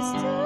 place